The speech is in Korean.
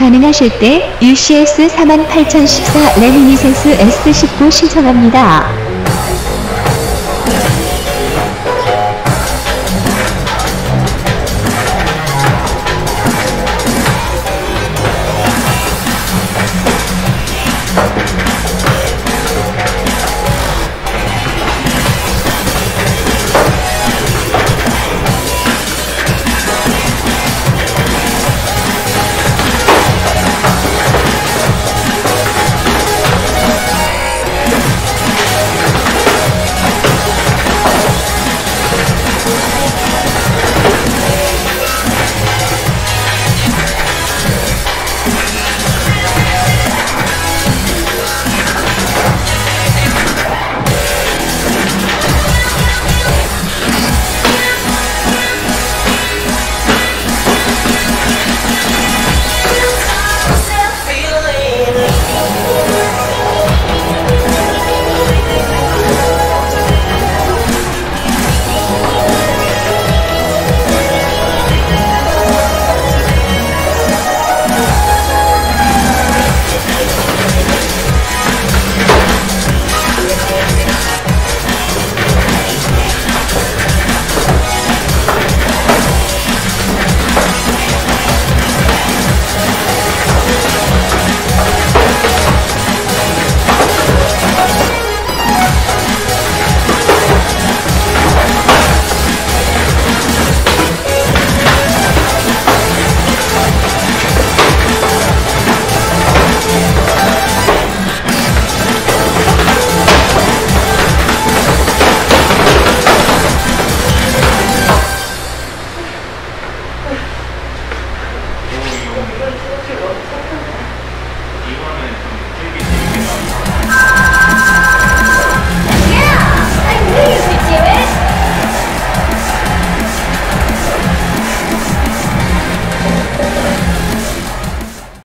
가능하실 때 UCS 48014 레미니센스 S19 신청합니다.